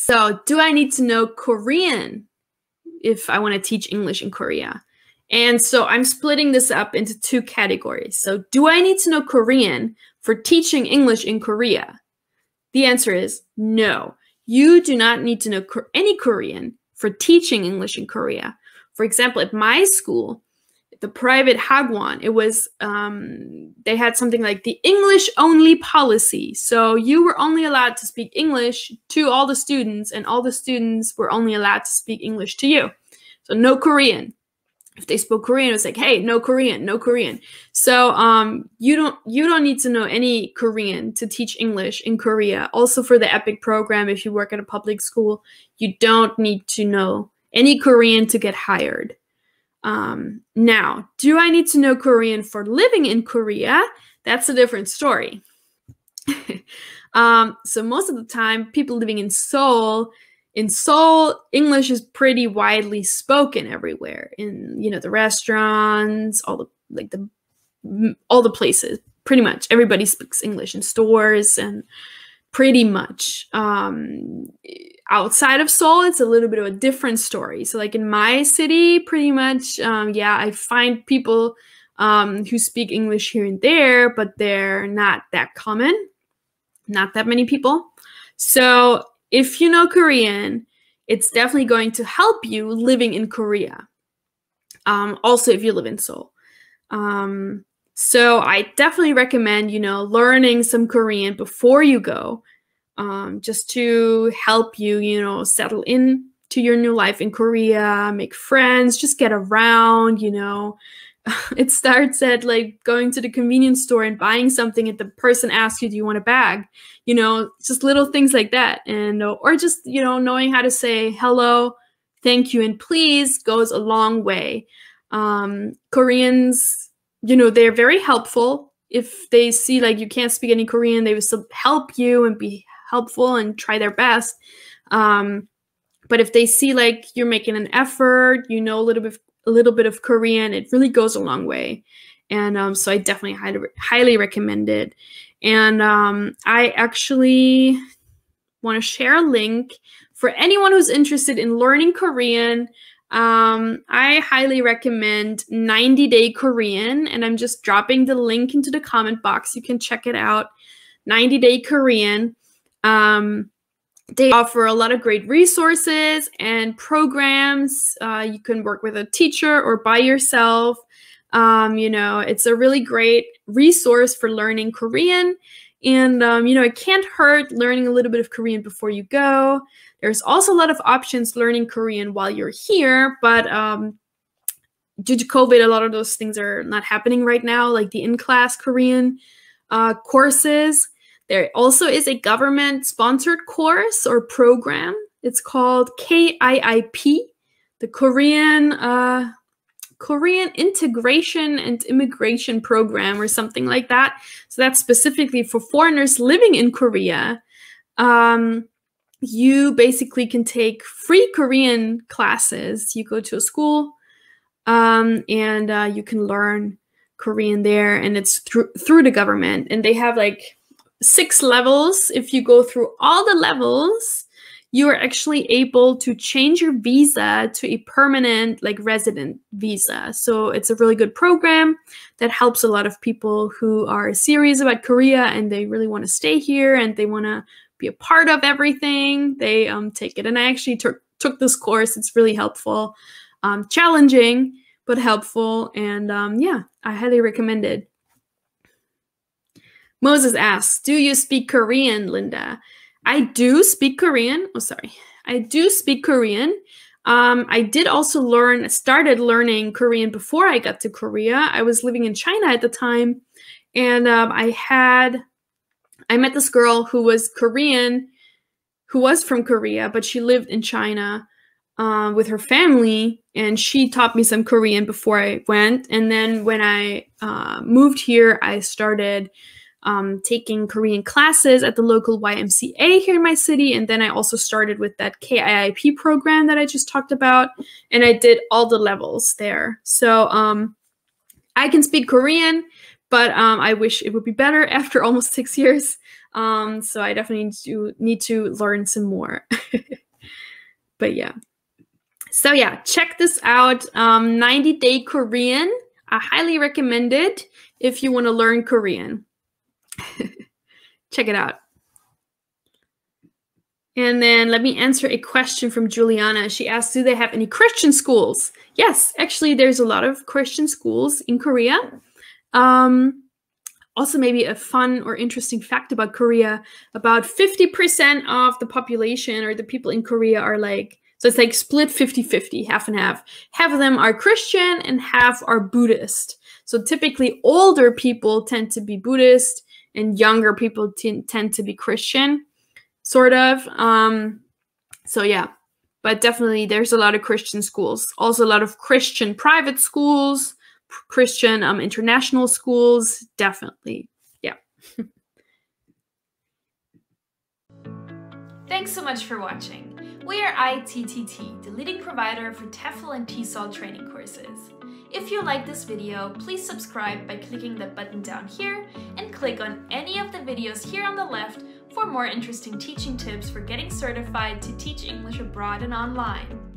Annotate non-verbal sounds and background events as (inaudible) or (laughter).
So, do I need to know Korean if I want to teach English in Korea? And so I'm splitting this up into two categories. So, do I need to know Korean for teaching English in Korea? The answer is no. You do not need to know any Korean for teaching English in Korea. For example, at my school, the private Hagwon, it was um, they had something like the English only policy. So you were only allowed to speak English to all the students, and all the students were only allowed to speak English to you. So no Korean. If they spoke Korean, it was like, hey, no Korean, no Korean. So um, you don't you don't need to know any Korean to teach English in Korea. Also for the EPIK program, if you work at a public school, you don't need to know any Korean to get hired. Um, now, do I need to know Korean for living in Korea? That's a different story. (laughs) um, so most of the time, people living in Seoul, in Seoul, English is pretty widely spoken everywhere. In you know the restaurants, all the like the all the places, pretty much everybody speaks English in stores and pretty much. Um, outside of Seoul, it's a little bit of a different story. So, like in my city, pretty much, um, yeah, I find people um, who speak English here and there, but they're not that common, not that many people. So, if you know Korean, it's definitely going to help you living in Korea. Um, also, if you live in Seoul. Um, so I definitely recommend, you know, learning some Korean before you go um, just to help you, you know, settle in to your new life in Korea, make friends, just get around, you know. (laughs) It starts at like going to the convenience store and buying something, and the person asks you, "Do you want a bag?" You know, just little things like that, and or just you know knowing how to say hello, thank you, and please goes a long way. Um, Koreans, you know, they're very helpful. If they see like you can't speak any Korean, they will help you and be helpful and try their best. Um, but if they see like you're making an effort, you know a little bit a little bit of Korean, it really goes a long way. And um, so I definitely highly highly recommend it. And um, I actually want to share a link for anyone who's interested in learning Korean. Um, I highly recommend 90 Day Korean, and I'm just dropping the link into the comment box. You can check it out. 90 Day Korean. Um, they offer a lot of great resources and programs. Uh, you can work with a teacher or by yourself. Um, you know, it's a really great resource for learning Korean. And, um, you know, it can't hurt learning a little bit of Korean before you go. There's also a lot of options learning Korean while you're here, but um, due to COVID, a lot of those things are not happening right now, like the in class Korean uh, courses. There also is a government sponsored course or program. It's called KIIP, the Korean uh, Korean Integration and Immigration Program, or something like that. So that's specifically for foreigners living in Korea. Um, you basically can take free Korean classes. You go to a school um, and uh, you can learn Korean there, and it's through through the government. And they have like six levels. If you go through all the levels, you are actually able to change your visa to a permanent like resident visa so it's a really good program that helps a lot of people who are serious about korea and they really want to stay here and they want to be a part of everything they um, take it and i actually took took this course it's really helpful um, challenging but helpful and um, yeah i highly recommend it Moses asks, Do you speak Korean, Linda? I do speak Korean. Oh, sorry. I do speak Korean. Um, I did also learn, started learning Korean before I got to Korea. I was living in China at the time. And um, I had, I met this girl who was Korean, who was from Korea, but she lived in China uh, with her family. And she taught me some Korean before I went. And then when I uh, moved here, I started um, taking Korean classes at the local YMCA here in my city. And then I also started with that KIIP program that I just talked about. And I did all the levels there. So um, I can speak Korean, but um, I wish it would be better (laughs) after almost six years. Um, so I definitely need to, need to learn some more. (laughs) but yeah. So yeah, check this out. Um, 90 Day Korean. I highly recommend it if you want to learn Korean. (laughs) check it out. And then let me answer a question from Juliana. She asked, Do they have any Christian schools? Yes, actually, there's a lot of Christian schools in Korea. Um, also, maybe a fun or interesting fact about Korea about 50% of the population or the people in Korea are like, so it's like split 50 50, half and half. Half of them are Christian and half are Buddhist. So typically, older people tend to be Buddhist and younger people tend to be Christian sort of. Um, so yeah, but definitely there's a lot of Christian schools. Also, a lot of Christian private schools, Christian um, international schools. Definitely, yeah. (laughs) Thanks so much for watching. We are ITTT, the leading provider for TEFL and TESOL training courses. If you like this video, please subscribe by clicking the button down here and click on any of the videos here on the left for more interesting teaching tips for getting certified to teach English abroad and online.